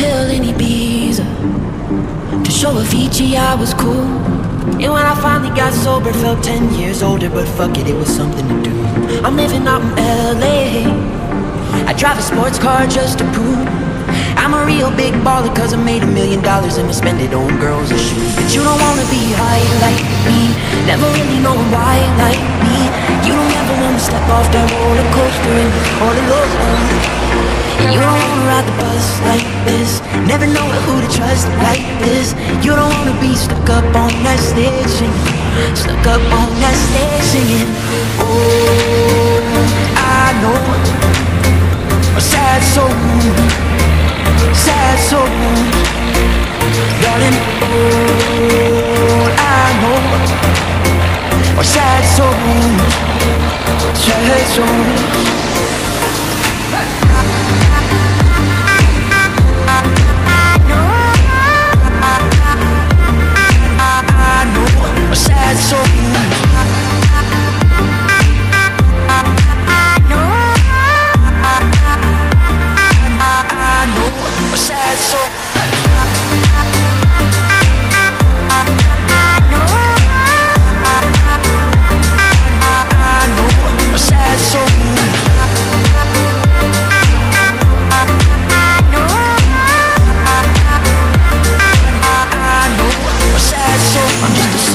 pill in Ibiza To show Avicii I was cool. And when I finally got sober Felt 10 years older But fuck it, it was something to do. I'm living out in L.A. I drive a sports car just to prove I'm a real big baller cause I made a million dollars and I spend it on girls and shoes. But you don't wanna be high like me Never really know why like me. You don't ever wanna step off that roller coaster and all alone And you don't wanna ride the bus like this. Never know who to trust like this. You don't wanna be stuck up on that stage singing. Stuck up on that stage singing. Oh, I know. A sad soul. Sad soul. Darling, all I know. Are sad souls Sad souls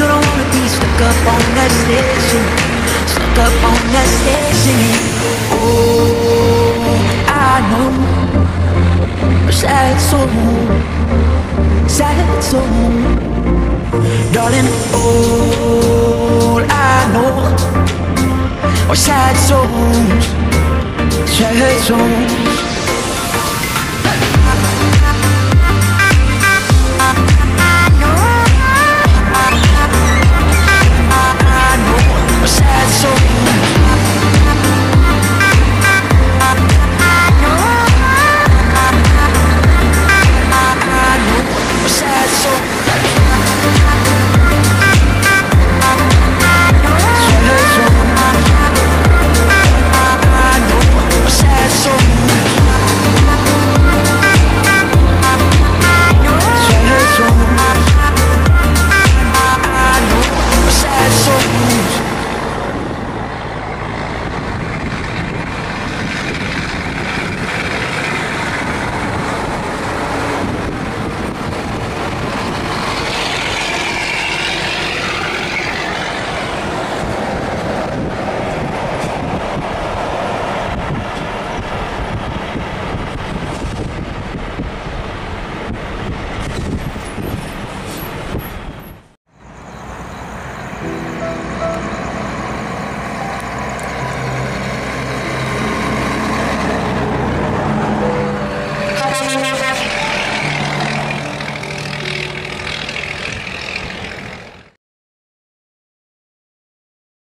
You don't wanna be stuck up on that station Stuck up on that station Oh, I know. Sad soul. Sad soul. Darling, all I know. Are sad souls Sad souls